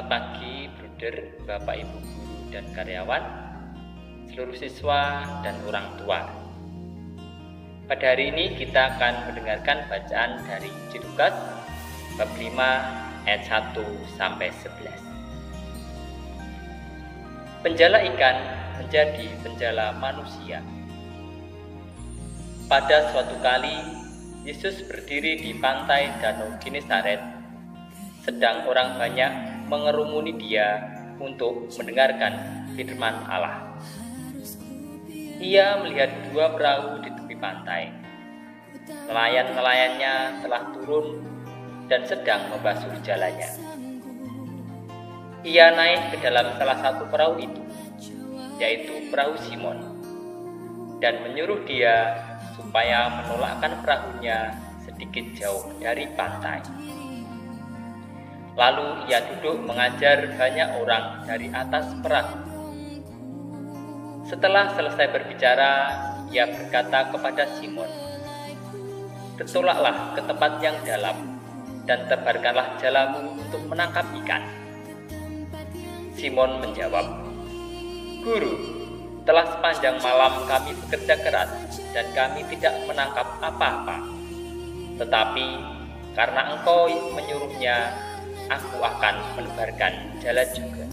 Selamat pagi, bruder, bapak, ibu guru, dan karyawan, seluruh siswa, dan orang tua. Pada hari ini kita akan mendengarkan bacaan dari Injil Lukas bab 5 ayat 1 sampai 11. Penjala ikan menjadi penjala manusia. Pada suatu kali, Yesus berdiri di pantai Danau Genesaret, sedang orang banyak mengerumuni dia untuk mendengarkan firman Allah. Ia melihat dua perahu di tepi pantai. Nelayan-nelayannya telah turun dan sedang membasuh jalannya. Ia naik ke dalam salah satu perahu itu, yaitu perahu Simon, dan menyuruh dia supaya menolakkan perahunya sedikit jauh dari pantai. Lalu ia duduk mengajar banyak orang dari atas perahu. Setelah selesai berbicara, ia berkata kepada Simon, Bertolaklah ke tempat yang dalam dan tebarkanlah jalamu untuk menangkap ikan. Simon menjawab, Guru, telah sepanjang malam kami bekerja keras dan kami tidak menangkap apa-apa. Tetapi karena engkau menyuruhnya, aku akan menebarkan jala juga.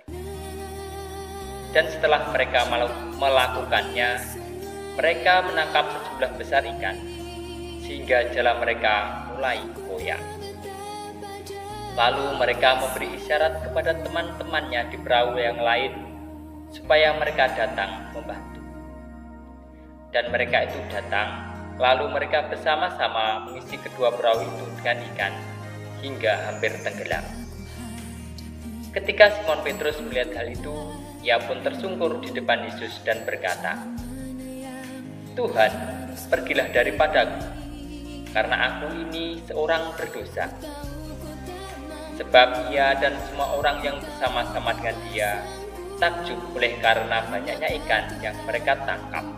Dan setelah mereka melakukannya, mereka menangkap sejumlah besar ikan, sehingga jala mereka mulai goyang. Lalu mereka memberi isyarat kepada teman-temannya di perahu yang lain, supaya mereka datang membantu. Dan mereka itu datang, lalu mereka bersama-sama mengisi kedua perahu itu dengan ikan, hingga hampir tenggelam. Ketika Simon Petrus melihat hal itu, ia pun tersungkur di depan Yesus dan berkata, Tuhan, pergilah daripadaku, karena aku ini seorang berdosa. Sebab ia dan semua orang yang bersama-sama dengan dia takjub oleh karena banyaknya ikan yang mereka tangkap.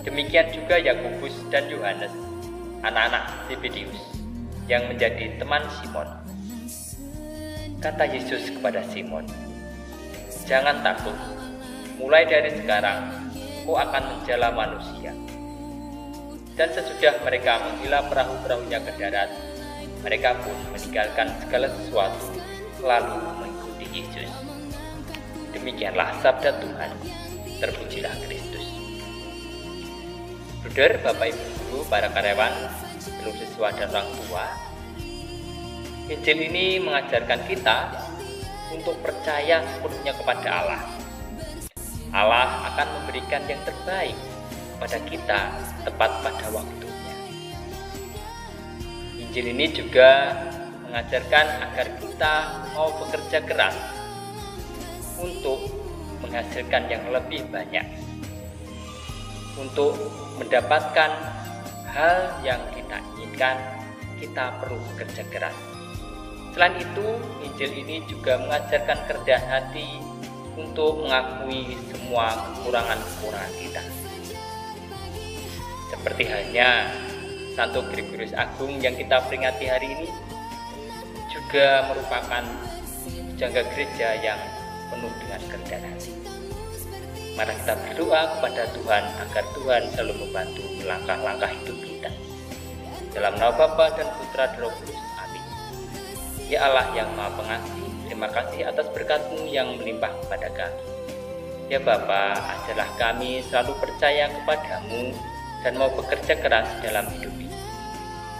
Demikian juga Yakobus dan Yohanes, anak-anak Zebedius, yang menjadi teman Simon. Kata Yesus kepada Simon, Jangan takut, mulai dari sekarang kau akan menjala manusia. Dan sesudah mereka menggila perahu-perahunya ke darat, mereka pun meninggalkan segala sesuatu lalu mengikuti Yesus. Demikianlah sabda Tuhan. Terpujilah Kristus. Bruder, Bapak Ibu Guru, para karyawan, seluruh siswa dan orang tua, Injil ini mengajarkan kita untuk percaya sepenuhnya kepada Allah. Allah akan memberikan yang terbaik kepada kita tepat pada waktunya. Injil ini juga mengajarkan agar kita mau bekerja keras untuk menghasilkan yang lebih banyak, untuk mendapatkan hal yang kita inginkan, kita perlu bekerja keras. Selain itu, Injil ini juga mengajarkan kerendahan hati untuk mengakui semua kekurangan-kekurangan kita. Seperti halnya Santo Gregorius Agung yang kita peringati hari ini juga merupakan jangka gereja yang penuh dengan kerendahan hati. Mari kita berdoa kepada Tuhan agar Tuhan selalu membantu langkah-langkah hidup kita. Dalam nama Bapa dan Putra dan Roh Kudus. Ya Allah yang Maha Pengasih, terima kasih atas berkatmu yang melimpah kepada kami. Ya Bapa, ajarlah kami selalu percaya kepadamu dan mau bekerja keras dalam hidup ini.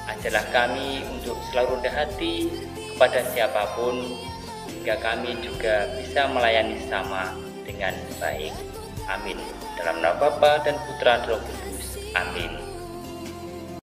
Ajarlah kami untuk selalu rendah hati kepada siapa pun, hingga kami juga bisa melayani sama dengan baik. Amin. Dalam nama Bapa dan Putra dan Roh Kudus. Amin.